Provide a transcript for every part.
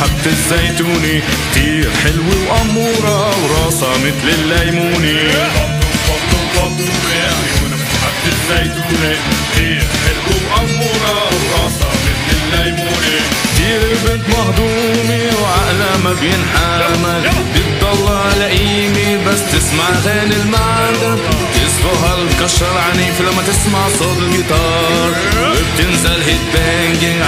حبة الزيتونة كتير حلوة وأمورة وراسها مثل مثل حبة الزيتونة كتير حلوة وأمورة وراسها مثل الليمونة كتير البنت مهضومة وعقلها ما بينحمل بتضل لئيمة بس تسمع غني المعدن تصفى هالكشر عنيف لما تسمع صوت الجيتار. وبتنزل هيت بانجينج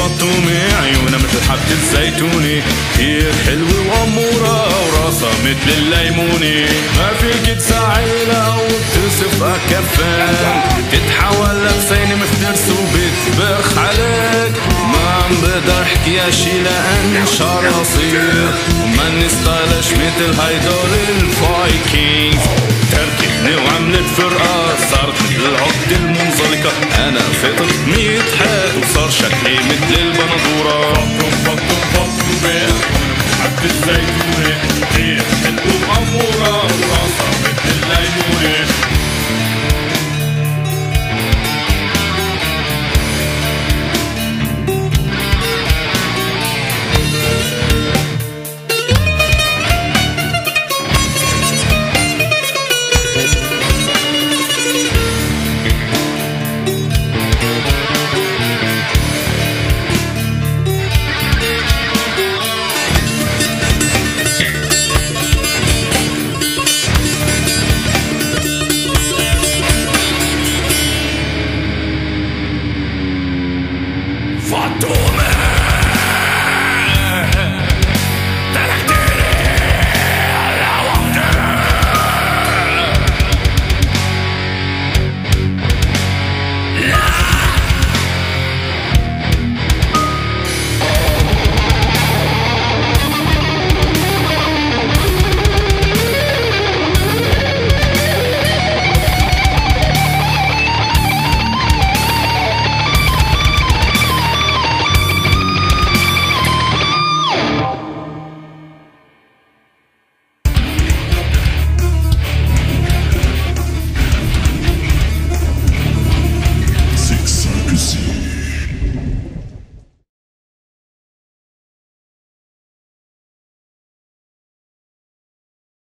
فطم عيونها مثل حبة الزيتونة كتير حلوة وأمورة وراسها مثل الليمونة ما فيك تساعيلها وتصف كفان تتحول لحسين مفترس وبتبخ عليك. ما عم بقدر أحكي شي لأن شعر قصير. وما نستايلش مثل هيدول الفايكينجز تركتني وعملت فرقة صارت مثل العقد المنزلقة أنا فطرت ميت حاد وصار مثل فطم